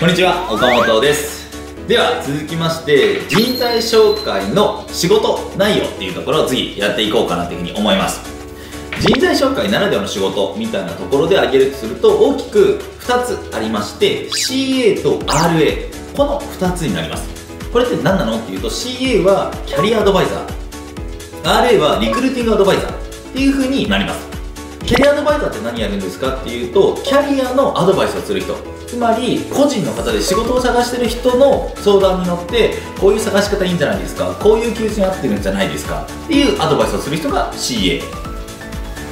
こんにちは岡本です。では続きまして人材紹介の仕事内容っていうところを次やっていこうかなというふうに思います。人材紹介ならではの仕事みたいなところで挙げるとすると大きく2つありまして CA と RA この2つになります。これって何なのっていうと CA はキャリアアドバイザー RA はリクルーティングアドバイザーっていう風になります。キャリアアドバイザーって何やるんですかっていうとキャリアのアドバイスをする人。つまり個人の方で仕事を探してる人の相談に乗ってこういう探し方いいんじゃないですかこういう求人合ってるんじゃないですかっていうアドバイスをする人が CA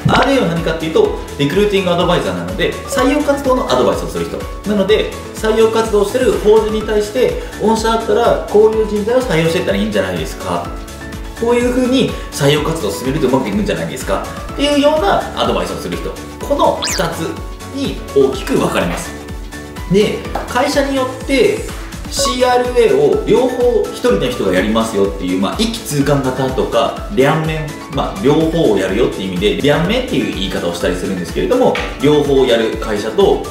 RA は何かっていうとリクルーティングアドバイザーなので採用活動のアドバイスをする人。なので採用活動してる法人に対して御社だったらこういう人材を採用していったらいいんじゃないですか。こういうふうに採用活動を進めるとうまくいくんじゃないですか。っていうようなアドバイスをする人。この2つに大きく分かれます。で会社によって CRA を両方1人の人がやりますよっていう、まあ、一気通貫型とか両面、まあ、両方をやるよっていう意味で両面っていう言い方をしたりするんですけれども両方やる会社と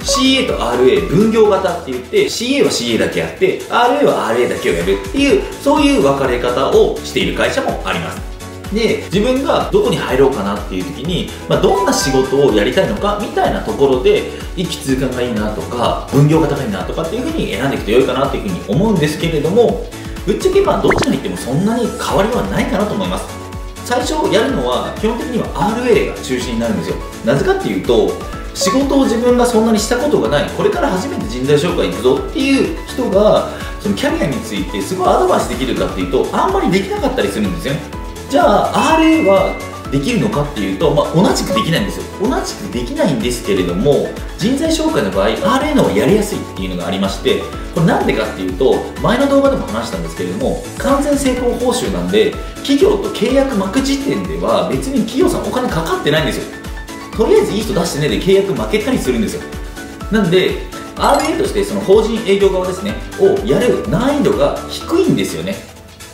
CA と RA 分業型って言って CA は CA だけやって RA は RA だけをやるっていうそういう分かれ方をしている会社もあります。で自分がどこに入ろうかなっていう時に、まあ、どんな仕事をやりたいのかみたいなところで一気通貫がいいなとか分業がいいなとかっていうふうに選んでいくと良いかなっていうふうに思うんですけれどもぶっちゃけまあどちらに行ってもそんなに変わりはないかなと思います。最初やるのは基本的には RA が中心になるんですよ。なぜかっていうと仕事を自分がそんなにしたことがないこれから初めて人材紹介行くぞっていう人がそのキャリアについてすごいアドバイスできるかっていうとあんまりできなかったりするんですよ。じゃあ RA はできるのかっていうと、まあ、同じくできないんですよ。同じくできないんですけれども人材紹介の場合 RA の方がやりやすいっていうのがありましてこれなんでかっていうと前の動画でも話したんですけれども完全成功報酬なんで企業と契約巻く時点では別に企業さんお金かかってないんですよ。とりあえずいい人出してねで契約負けたりするんですよ。なんで RA としてその法人営業側ですねをやる難易度が低いんですよね。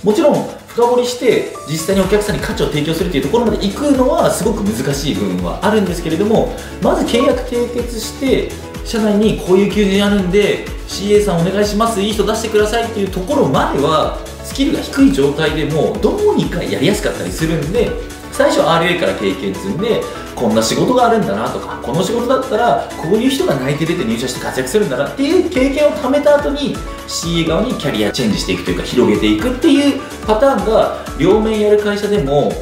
もちろん深掘りして実際にお客さんに価値を提供するというところまで行くのはすごく難しい部分はあるんですけれどもまず契約締結して社内にこういう求人あるんで CA さんお願いしますいい人出してくださいっていうところまではスキルが低い状態でもどうにかやりやすかったりするんで最初は RA から経験積んでこんな仕事があるんだなとかこの仕事だったらこういう人が内定出て入社して活躍するんだなっていう経験を貯めた後に CA 側にキャリアチェンジしていくというか広げていくっていうパターンが両面やる会社でも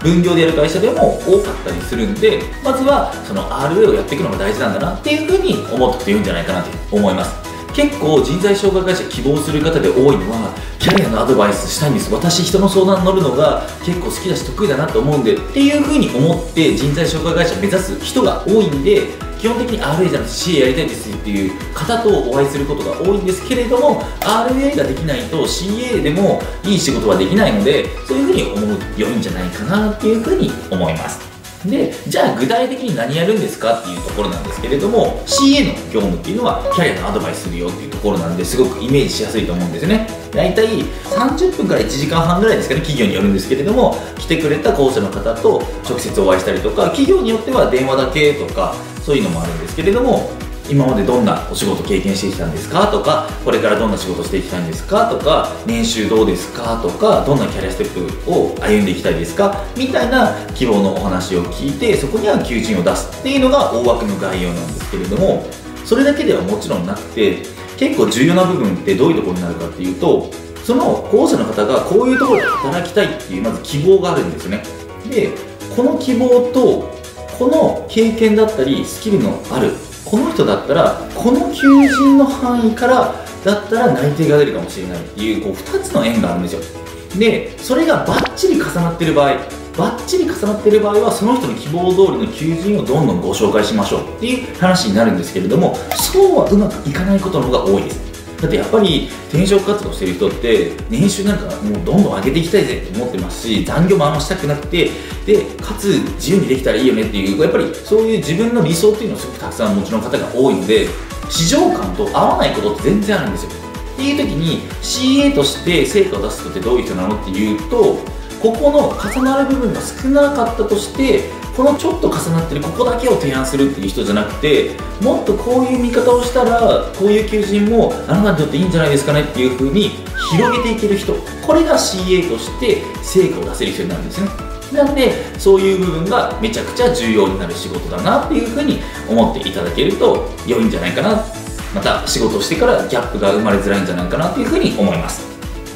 分業でやる会社でも多かったりするんでまずはその RA をやっていくのが大事なんだなっていうふうに思ってくといいんじゃないかなと思います。結構人材紹介会社希望する方で多いのはキャリアのアドバイスしたいんです。私人の相談に乗るのが結構好きだし得意だなと思うんでっていう風に思って人材紹介会社目指す人が多いんで基本的に RA じゃなくて CA やりたいですっていう方とお会いすることが多いんですけれども RA ができないと CA でもいい仕事はできないのでそういう風に思う良いんじゃないかなっていう風に思います。でじゃあ具体的に何やるんですかっていうところなんですけれども CA の業務っていうのはキャリアのアドバイスするよっていうところなんですごくイメージしやすいと思うんですよね。大体30分から1時間半ぐらいですかね企業によるんですけれども来てくれた候補者の方と直接お会いしたりとか企業によっては電話だけとかそういうのもあるんですけれども今までどんなお仕事経験してきたんですか？とかこれからどんな仕事していきたいんですか？とか年収どうですか？とかどんなキャリアステップを歩んでいきたいですか？みたいな希望のお話を聞いてそこには求人を出すっていうのが大枠の概要なんですけれどもそれだけではもちろんなくて結構重要な部分ってどういうところになるかっていうとその候補者の方がこういうところで働きたいっていうまず希望があるんですよね。でこの希望とこの経験だったりスキルのあるこの人だったらこの求人の範囲からだったら内定が出るかもしれないっていうこう2つの縁があるんですよ。でそれがバッチリ重なってる場合バッチリ重なってる場合はその人の希望通りの求人をどんどんご紹介しましょうっていう話になるんですけれどもそうはうまくいかないことの方が多いです。だってやっぱり転職活動してる人って年収なんかもうどんどん上げていきたいぜって思ってますし残業もあんましたくなくてでかつ自由にできたらいいよねっていうやっぱりそういう自分の理想っていうのはすごくたくさんもちろん方が多いので市場感と合わないことって全然あるんですよ。っていう時に CA として成果を出す人ってどういう人なのっていうとここの重なる部分が少なかったとしてこのちょっと重なってるここだけを提案するっていう人じゃなくてもっとこういう見方をしたらこういう求人もあなたにとっていいんじゃないですかねっていう風に広げていける人これが CA として成果を出せる人になるんですね。なのでそういう部分がめちゃくちゃ重要になる仕事だなっていう風に思っていただけると良いんじゃないかな。また仕事をしてからギャップが生まれづらいんじゃないかなっていう風に思います。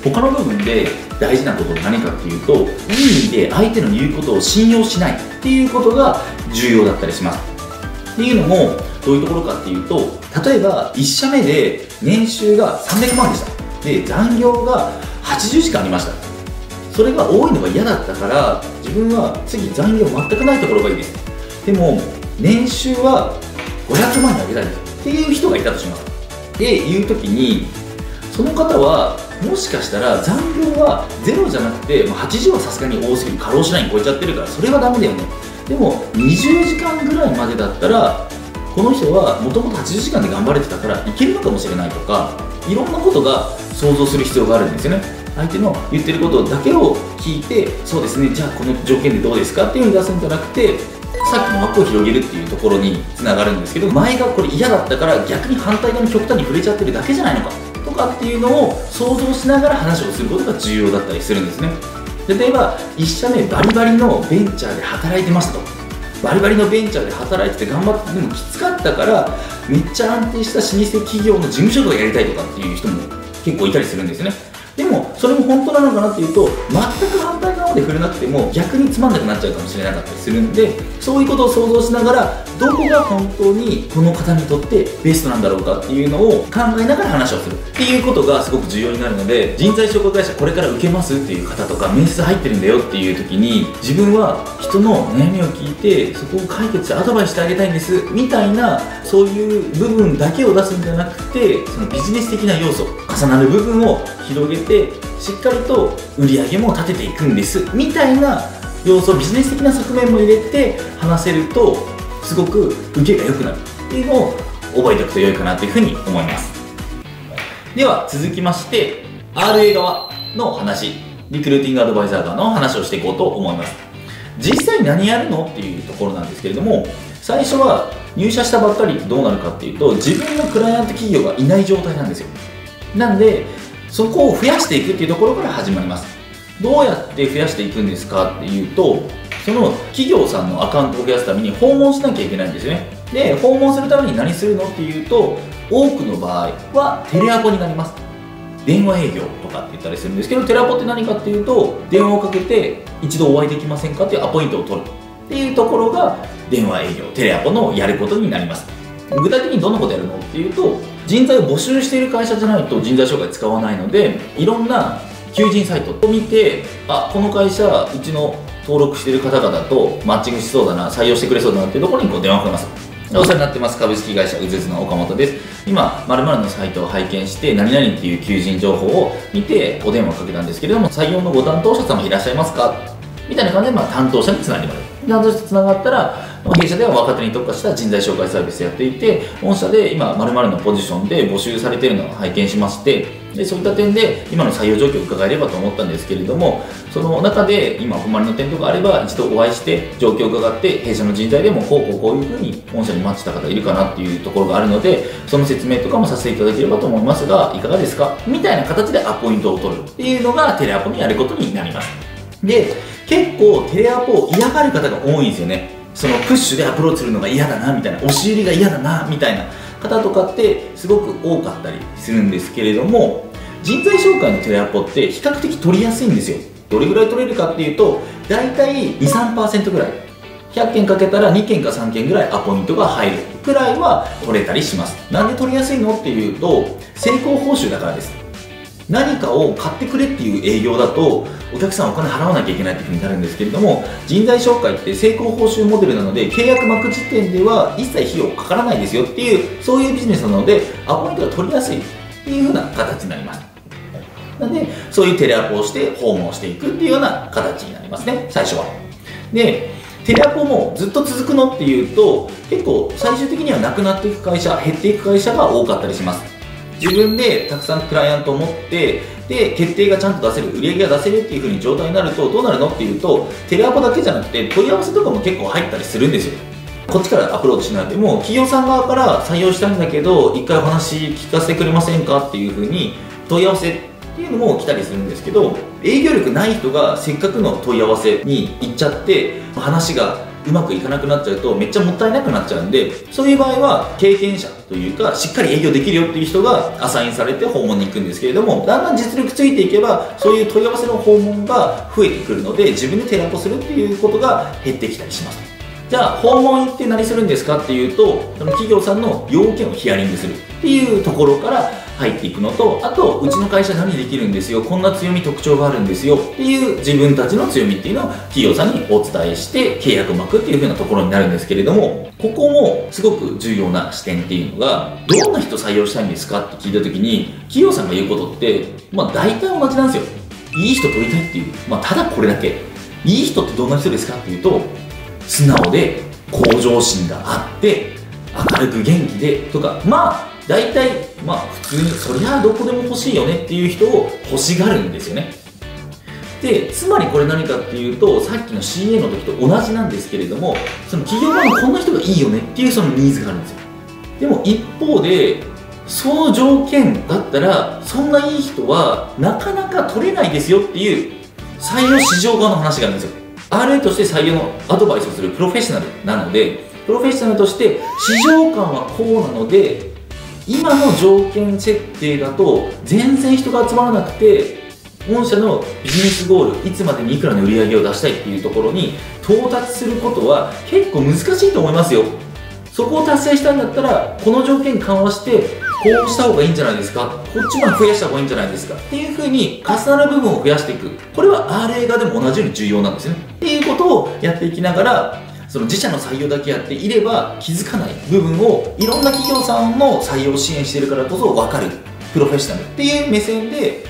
他の部分で大事なことは何かっていうといい意味で相手の言うことを信用しないっていうことが重要だったりします。っていうのもどういうところかっていうと例えば1社目で年収が300万でした。で残業が80時間ありました。それが多いのが嫌だったから自分は次残業全くないところがいいですでも年収は500万に上げたいですっていう人がいたとします。でいう時にその方はもしかしたら残業はゼロじゃなくて、まあ、80はさすがに多すぎる過労死ライン超えちゃってるからそれはダメだよね。でも20時間ぐらいまでだったらこの人はもともと80時間で頑張れてたからいけるのかもしれないとかいろんなことが想像する必要があるんですよね。相手の言ってることだけを聞いてそうですねじゃあこの条件でどうですか？っていうふうに出すんじゃなくてさっきの枠を広げるっていうところにつながるんですけど前がこれ嫌だったから逆に反対側に極端に触れちゃってるだけじゃないのかとかっていうのを想像しながら話をすることが重要だったりするんですね。例えば1社目バリバリのベンチャーで働いてますと。バリバリのベンチャーで働いてて頑張ってでもきつかったからめっちゃ安定した老舗企業の事務所とかやりたいとかっていう人も結構いたりするんですよね。でもそれも本当なのかなっていうと全く反対側で触れなくても逆につまんなくなっちゃうかもしれなかったりするんでそういうことを想像しながらどこが本当にこの方にとってベストなんだろうかっていうのを考えながら話をする。っていうことがすごく重要になるので人材紹介会社これから受けますっていう方とか面接入ってるんだよっていう時に自分は人の悩みを聞いてそこを解決してアドバイスしてあげたいんですみたいなそういう部分だけを出すんじゃなくてそのビジネス的な要素重なる部分を広げてしっかりと売り上げも立てていくんです。みたいな要素ビジネス的な側面も入れて話せるとすごく受けが良くなる。っていうのを覚えておくと良いかなというふうに思います。では続きまして RA 側の話リクルーティングアドバイザー側の話をしていこうと思います。実際何やるのっていうところなんですけれども最初は入社したばっかりどうなるかっていうと自分のクライアント企業がいない状態なんですよ。なんでそこを増やしていくっていうところから始まります。どうやって増やしていくんですかっていうとその企業さんのアカウントを増やすために訪問しなきゃいけないんですよね。で訪問するために何するのっていうと多くの場合はテレアポになります。電話営業とかって言ったりするんですけどテレアポって何かっていうと電話をかけて一度お会いできませんかっていうアポイントを取るっていうところが電話営業テレアポのやることになります。具体的にどんなことやるのっていうと人材を募集している会社じゃないと人材紹介使わないのでいろんな求人サイトを見てあこの会社うちの登録している方々とマッチングしそうだな採用してくれそうだなっていうところにこう電話をかけます。お世話になってます。株式会社うずつの岡本です。今〇〇のサイトを拝見して何々っていう求人情報を見てお電話をかけたんですけれども採用のご担当者様いらっしゃいますか？みたいな感じで、まあ、担当者につないでもらう担当者とつながったら弊社では若手に特化した人材紹介サービスをやっていて御社で今〇〇のポジションで募集されているのを拝見しましてでそういった点で今の採用状況を伺えればと思ったんですけれどもその中で今お困りの点とかあれば一度お会いして状況を伺って弊社の人材でもこうこうこういうふうに御社にマッチした方いるかなっていうところがあるのでその説明とかもさせていただければと思いますがいかがですか？みたいな形でアポイントを取るっていうのがテレアポにやることになります。で結構テレアポを嫌がる方が多いんですよね。そのプッシュでアプローチするのが嫌だなみたいな押し入りが嫌だなみたいな方とかってすごく多かったりするんですけれども人材紹介のテレアポって比較的取りやすいんですよどれぐらい取れるかっていうと大体23%ぐらい。100件かけたら2件か3件ぐらいアポイントが入るくらいは取れたりします。なんで取りやすいのっていうと成功報酬だからです。何かを買ってくれっていう営業だとお客さんお金払わなきゃいけないっていうふうになるんですけれども人材紹介って成功報酬モデルなので契約巻く時点では一切費用かからないですよっていうそういうビジネスなのでアポイントが取りやすいっていうふうな形になります。なんでそういうテレアポをして訪問していくっていうような形になりますね最初は。でテレアポもずっと続くのっていうと結構最終的にはなくなっていく会社減っていく会社が多かったりします。自分でたくさんクライアントを持ってで決定がちゃんと出せる売り上げが出せるっていう風に状態になるとどうなるのっていうとテレアポだけじゃなくて問い合わせとかも結構入ったりするんですよ。こっちからアプローチしないでも企業さん側から採用したいんだけど一回お話聞かせてくれませんかっていう風に問い合わせっていうのも来たりするんですけど営業力ない人がせっかくの問い合わせに行っちゃって話がうまくいかなくなっちゃうとめっちゃもったいなくなっちゃうんでそういう場合は経験者というかしっかり営業できるよっていう人がアサインされて訪問に行くんですけれどもだんだん実力ついていけばそういう問い合わせの訪問が増えてくるので自分でテラポするっていうことが減ってきたりします。じゃあ訪問行って何するんですかっていうとその企業さんの要件をヒアリングするっていうところから入っていくのとあとうちの会社何できるんですよこんな強み特徴があるんですよっていう自分たちの強みっていうのを企業さんにお伝えして契約巻くっていう風なところになるんですけれどもここもすごく重要な視点っていうのがどんな人採用したいんですかって聞いた時に企業さんが言うことってまあ大体同じなんですよ。いい人取りたいっていう。まあただこれだけ。いい人ってどんな人ですかっていうと素直で向上心があって明るく元気でとかまあ大体まあ普通にそりゃどこでも欲しいよねっていう人を欲しがるんですよね。でつまりこれ何かっていうとさっきの CA の時と同じなんですけれどもその企業側にこんな人がいいよねっていうそのニーズがあるんですよ。でも一方でその条件だったらそんないい人はなかなか取れないですよっていう採用市場側の話があるんですよ。RA として採用のアドバイスをするプロフェッショナルなのでプロフェッショナルとして市場感はこうなので今の条件設定だと全然人が集まらなくて御社のビジネスゴールいつまでにいくらの売り上げを出したいっていうところに到達することは結構難しいと思いますよ。そこを達成したんだったらこの条件緩和してこうした方がいいんじゃないですかこっちまで増やした方がいいんじゃないですかっていうふうに重なる部分を増やしていく。これは RA 画でも同じように重要なんですね。っていうことをやっていきながらその自社の採用だけやっていれば気づかない部分をいろんな企業さんの採用を支援してるからこそ分かる。プロフェッショナルっていう目線で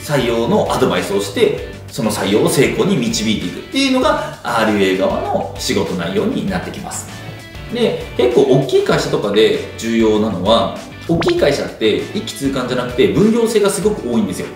採用のアドバイスをしてその採用を成功に導いていくっていうのが RA 側の仕事内容になってきます。で結構大きい会社とかで重要なのは大きい会社って一気通貫じゃなくて分業制がすごく多いんですよ。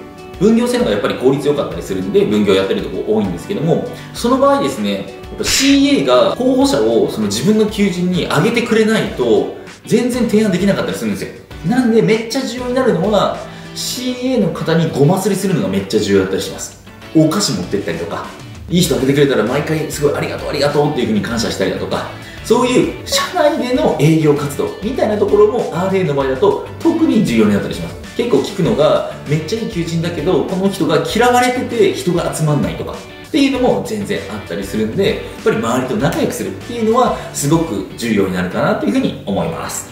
分業制の方がやっぱり効率良かったりするんで分業やってるとこ多いんですけどもその場合ですね CA が候補者をその自分の求人に上げてくれないと全然提案できなかったりするんですよ。なんでめっちゃ重要になるのは CA の方にごますりするのがめっちゃ重要だったりします。お菓子持ってったりとかいい人上げてくれたら毎回すごいありがとうありがとうっていうふうに感謝したりだとかそういう社内での営業活動みたいなところも RA の場合だと特に重要になったりします。結構聞くのがめっちゃいい求人だけどこの人が嫌われてて人が集まんないとかっていうのも全然あったりするんでやっぱり周りと仲良くするっていうのはすごく重要になるかなというふうに思います。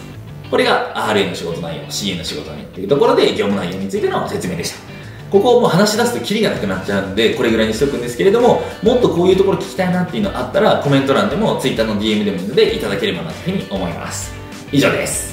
これが RA の仕事内容 CA の仕事内容っていうところで業務内容についての説明でした。ここをもう話し出すとキリがなくなっちゃうんでこれぐらいにしておくんですけれどももっとこういうところ聞きたいなっていうのあったらコメント欄でも Twitter の DM でもいいのでいただければなというふうに思います。以上です。